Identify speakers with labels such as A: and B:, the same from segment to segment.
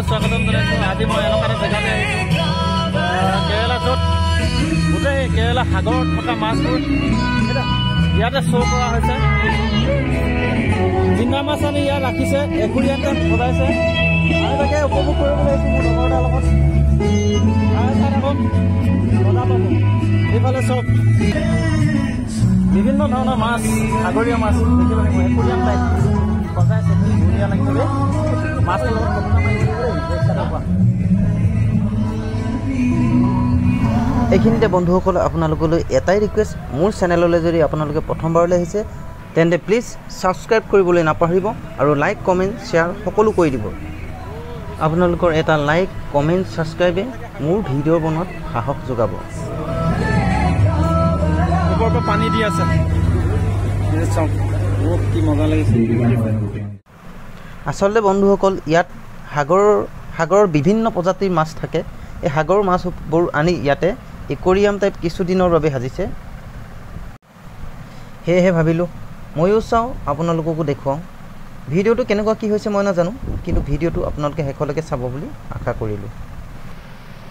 A: স্বাগতম এনেকুৱা এটা জেগালৈ আহিছোঁ আহ, কেৰেলা য'ত গোটেই কেৰেলা সাগৰত থকা মাছবোৰ ইয়াতে শ্ব' কৰা হৈছে জিন্দা মাছ আনি ইয়াত ৰাখিছে একুৰিয়াতে সজাইছে আৰু তাকে উপভোগ কৰিবলৈ লগত এইফালে চব বিভিন্ন ধৰণৰ মাছ সাগৰীয় মাছ একুৰিয়াম টাইপ ধুনীয়া লাগিছে দেই লগত কথা মাৰিছে
B: এইখিনিতে বন্ধুসকল আপোনালোকলৈ এটাই ৰিকুৱেষ্ট মোৰ চেনেললৈ যদি আপোনালোকে প্ৰথমবাৰলৈ আহিছে তেন্তে প্লিজ ছাবস্ক্ৰাইব কৰিবলৈ নাপাহৰিব আৰু লাইক কমেণ্ট শ্বেয়াৰ সকলো কৰি দিব। আপোনালোকৰ এটা লাইক কমেণ্ট ছাবস্ক্ৰাইবে মোৰ ভিডিঅ' বনোৱাত সাহস যোগাব।
A: পানী দি আছে।
B: আচলতে বন্ধুসকল ইয়াত সাগৰৰ সাগৰৰ বিভিন্ন প্ৰজাতিৰ মাছ থাকে। এই সাগৰৰ মাছবোৰ আনি ইয়াতে একুৰিয়াম টাইপ কিছুদিনৰ বাবে সাজিছে। সেয়েহে ভাবিলোঁ ময়ো চাওঁ আপোনালোককো দেখুৱাওঁ। ভিডিঅ'টো কেনেকুৱা কি হৈছে মই নাজানো কিন্তু ভিডিঅ'টো আপোনালোকে শেষলৈকে চাব বুলি আশা কৰিলোঁ।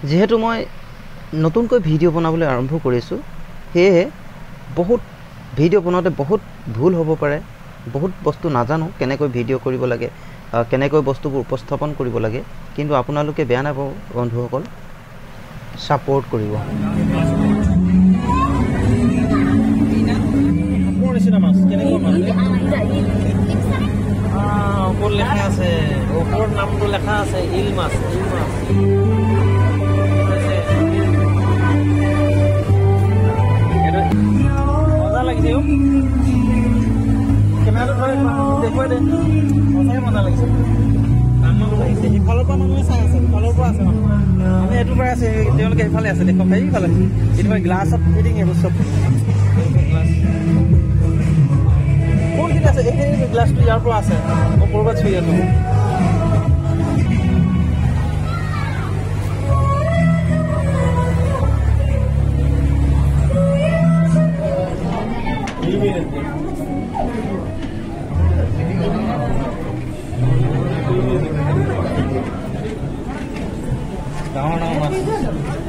B: যিহেতু মই নতুনকৈ ভিডিঅ' বনাবলৈ আৰম্ভ কৰিছোঁ সেয়েহে বহুত ভিডিঅ' বনাওঁতে বহুত ভুল হ'ব পাৰে বহুত বস্তু নাজানো কেনেকৈ ভিডিঅ' কৰিব লাগে কেনেকৈ বস্তুবোৰ উপস্থাপন কৰিব লাগে কিন্তু আপোনালোকে বেয়া নাপাব বন্ধুসকল। ছাপৰ্ট কৰিব।
A: ওপৰত লেখা আছে ওপৰত নামটো লেখা আছে ইল মাছ ইল মাছ। পৰা চাই আছে সিফালৰ পৰা আছে মানুহ। আমি এইটো পৰাই আছে দেখক সেইফালে এইটো গ্লাছত ফিটিং এইবোৰ চব। গ্লাছ কোনখিনি আছে? এইখিনি গ্লাছটো ইয়াৰ পৰা আছে ক'ৰবাত চুই আছো 然后呢，我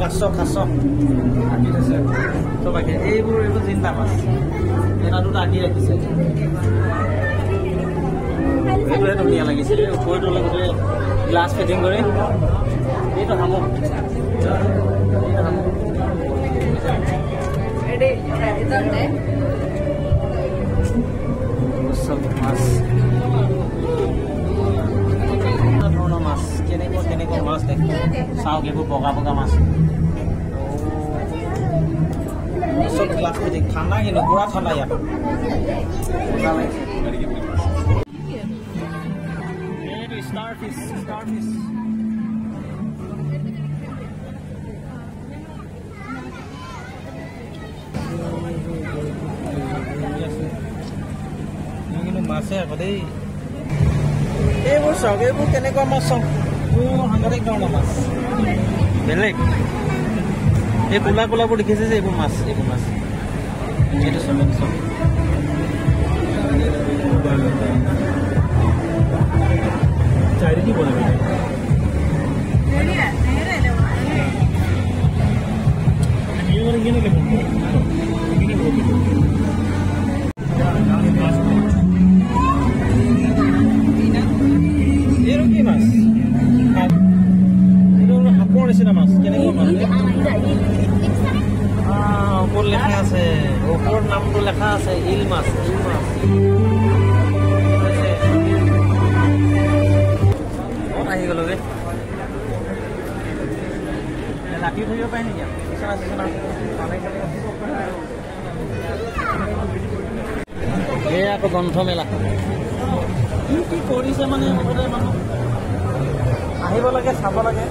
A: কাছ কাছ। আঁকি থৈছে চব আঁকি এইবোৰ এইবোৰ জিন্দা মাছ এটা দুটা আঁকি ৰাখিছে। এইটোহে ধুনীয়া লাগিছে এই ওপৰটোলৈ গোটেই গ্লাছ ফিটিং কৰি। এইটো শামুক এইটো শামুক চব মাছ। মাছ। চব গ্লাছ ফিটিং ঠাণ্ডা কিন্তু পুৰা ঠাণ্ডা ইয়াত। মজা লাগিছে। এইটো ষ্টাৰ ফিছ ষ্টাৰ ফিছ মই কিন্তু মাছে আকৌ দেই। এইবোৰ চাওক এইবোৰ কেনেকুৱা মাছ চাওক। মাছ। বেলেগ? এই ক'লা ক'লাবোৰ দেখিছে যে এইবোৰ মাছ এইবোৰ মাছ। এইটো এইটো চাওক চাৰিটি বনাবি করেছে না মাছ কেন কোন মানে আ উপর লেখা আছে উপর নামটো লেখা আছে ইল মাছ ইল মাছ আহিব লাগে চাব লাগে।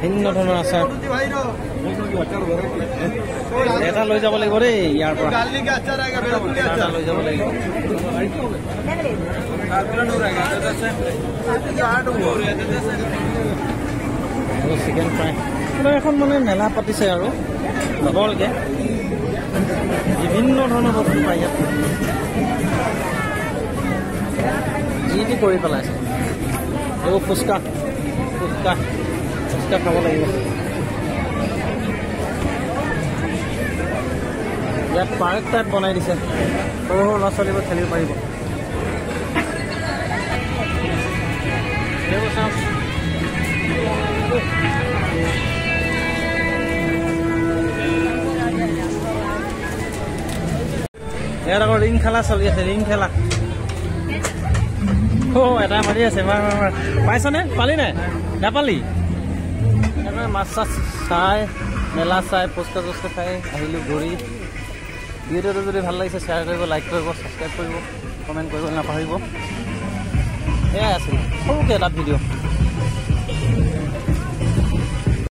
A: ভিন্ন ধৰণৰ আচাৰ এটা লৈ যাব লাগিব দেই ইয়াৰ পৰা চিকেন ফ্ৰাই এখন মানে মেলা পাতিছে আৰু। ডাবলকে বিভিন্ন ধৰণৰ বস্তু পায় ইয়াত। যি টি কৰি পেলাইছে এইবোৰ ফুচকা ফুচকা ফুচকা খাব লাগিব। ইয়াত পাৰ্ক টাইপ বনাই দিছে। সৰু সৰু ল'ৰা ছোৱালীবোৰ খেলিব পাৰিব। এইবোৰ ইয়াত আকৌ ৰিং খেলা চলি আছে ৰিং খেলা। অ এটা মাৰি আছে মাৰ মাৰ মাৰ। পাইছনে? পালি নাই? নাপালি? মাছ চাছ চাই মেলা চাই পোষ্টা চোষ্টা চাই আহিলোঁ ঘূৰি। ভিডিঅ'টো যদি ভাল লাগিছে শ্বেয়াৰ কৰিব লাইক কৰিব ছাবস্ক্ৰাইব কৰিব কমেণ্ট কৰিব নাপাহৰিব। এয়াই আছিল সৰুকৈ এটা ভিডিঅ'